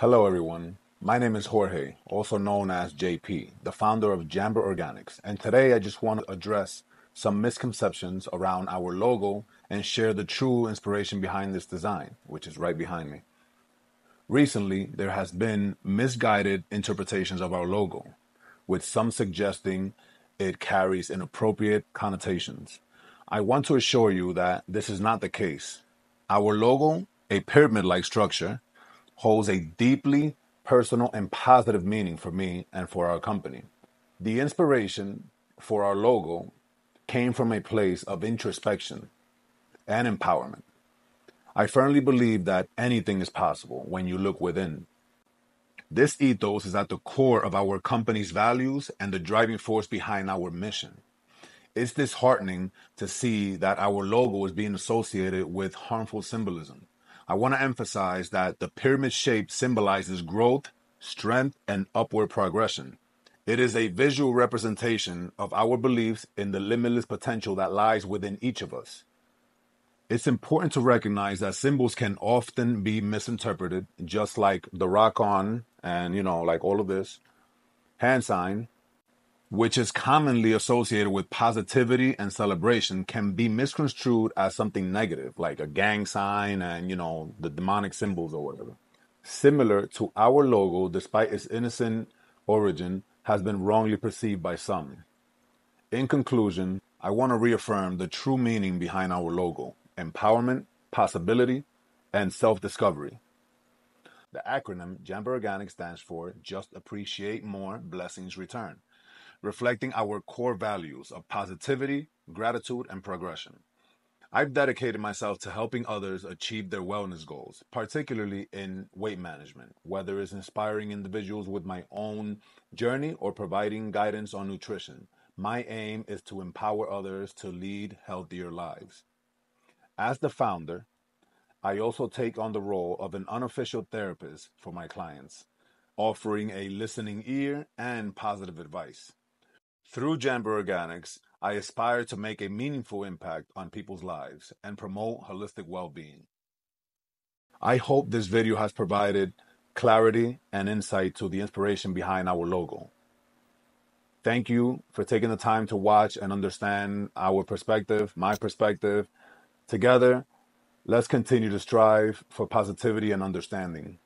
Hello, everyone. My name is Jorge, also known as JP, the founder of Jambr Organix. And today I just want to address some misconceptions around our logo and share the true inspiration behind this design, which is right behind me. Recently, there has been misguided interpretations of our logo, with some suggesting it carries inappropriate connotations. I want to assure you that this is not the case. Our logo, a pyramid like structure, holds a deeply personal and positive meaning for me and for our company. The inspiration for our logo came from a place of introspection and empowerment. I firmly believe that anything is possible when you look within. This ethos is at the core of our company's values and the driving force behind our mission. It's disheartening to see that our logo is being associated with harmful symbolism. I want to emphasize that the pyramid shape symbolizes growth, strength, and upward progression. It is a visual representation of our beliefs in the limitless potential that lies within each of us. It's important to recognize that symbols can often be misinterpreted, just like the rock on and, you know, like all of this hand sign, which is commonly associated with positivity and celebration, can be misconstrued as something negative, like a gang sign and, you know, the demonic symbols or whatever. Similar to our logo, despite its innocent origin, has been wrongly perceived by some. In conclusion, I want to reaffirm the true meaning behind our logo empowerment, possibility, and self discovery. The acronym Jambr Organic stands for Just Appreciate More, Blessings Return, reflecting our core values of positivity, gratitude, and progression. I've dedicated myself to helping others achieve their wellness goals, particularly in weight management, whether it's inspiring individuals with my own journey or providing guidance on nutrition. My aim is to empower others to lead healthier lives. As the founder, I also take on the role of an unofficial therapist for my clients, offering a listening ear and positive advice. Through Jambr Organix, I aspire to make a meaningful impact on people's lives and promote holistic well being. I hope this video has provided clarity and insight to the inspiration behind our logo. Thank you for taking the time to watch and understand our perspective, my perspective. Together, let's continue to strive for positivity and understanding.